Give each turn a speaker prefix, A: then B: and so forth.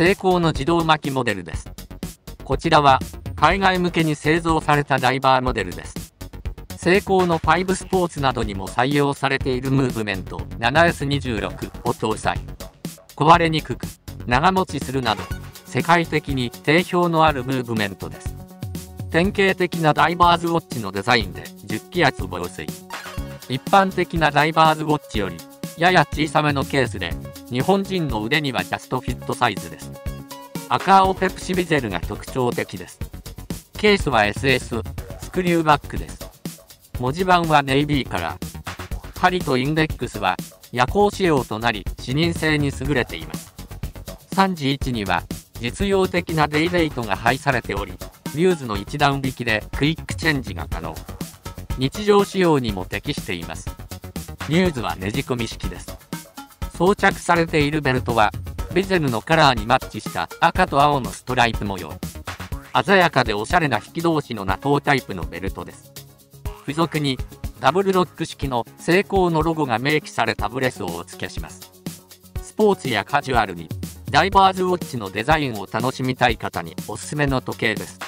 A: 成功の自動巻きモデルです。こちらは海外向けに製造されたダイバーモデルです。成功の5スポーツなどにも採用されているムーブメント 7S26 を搭載。壊れにくく、長持ちするなど、世界的に定評のあるムーブメントです。典型的なダイバーズウォッチのデザインで10気圧防水。一般的なダイバーズウォッチよりやや小さめのケースで、日本人の腕にはジャストフィットサイズです。赤青ペプシベゼルが特徴的です。ケースは SS、スクリューバックです。文字盤はネイビーカラー。針とインデックスは夜光仕様となり、視認性に優れています。3時位置には実用的なデイデイトが配されており、リューズの一段引きでクイックチェンジが可能。日常使用にも適しています。リューズはねじ込み式です。装着されているベルトは、ベゼルのカラーにマッチした赤と青のストライプ模様。鮮やかでおしゃれな引き通しの NATO タイプのベルトです。付属に、ダブルロック式のセイコーのロゴが明記されたブレスをお付けします。スポーツやカジュアルに、ダイバーズウォッチのデザインを楽しみたい方におすすめの時計です。